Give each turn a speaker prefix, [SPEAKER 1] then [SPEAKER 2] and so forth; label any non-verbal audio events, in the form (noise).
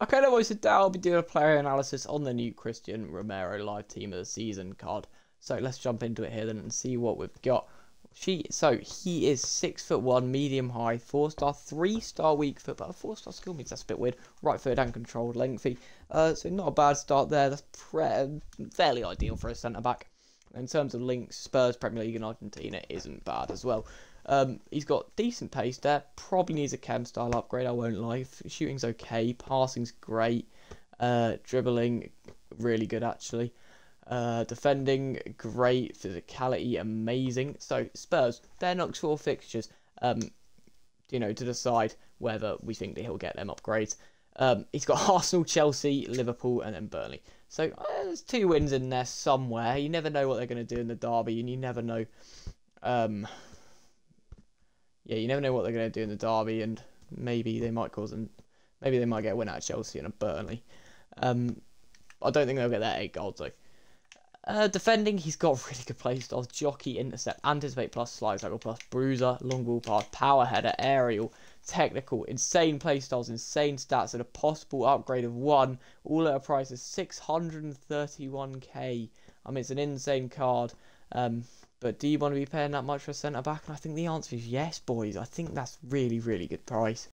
[SPEAKER 1] Okay, then, boys, today I'll be doing a player analysis on the new Cristian Romero live team of the season card. So let's jump into it here then and see what we've got. She so he is six foot one, medium high, four star, three star weak foot, but a four star skill means that's a bit weird. Right foot and controlled, lengthy. Uh, so not a bad start there. That's fairly ideal for a centre back. In terms of links, Spurs, Premier League, and Argentina isn't bad as well. Um, he's got decent pace there. Probably needs a chem style upgrade. I won't lie. Shooting's okay. Passing's great. Uh, dribbling really good actually. Uh, defending great. Physicality amazing. So Spurs, they're not four fixtures. Um, you know to decide whether we think that he'll get them upgrades. Um, he's got (laughs) Arsenal, Chelsea, Liverpool, and then Burnley. So uh, there's two wins in there somewhere. You never know what they're going to do in the derby, and you never know. Um, yeah, you never know what they're going to do in the derby, and maybe they might cause them. Maybe they might get a win out of Chelsea and a Burnley. Um, I don't think they'll get that eight goals though. Uh, defending, he's got (laughs) really good play styles. Jockey, intercept, anticipate plus, slide tackle plus, bruiser, long ball pass, power header, aerial, technical, insane play styles, insane stats, and a possible upgrade of one, all at a price of 631k. I mean, it's an insane card. Um, but do you want to be paying that much for a centre back? And I think the answer is yes, boys. I think that's really, really good price.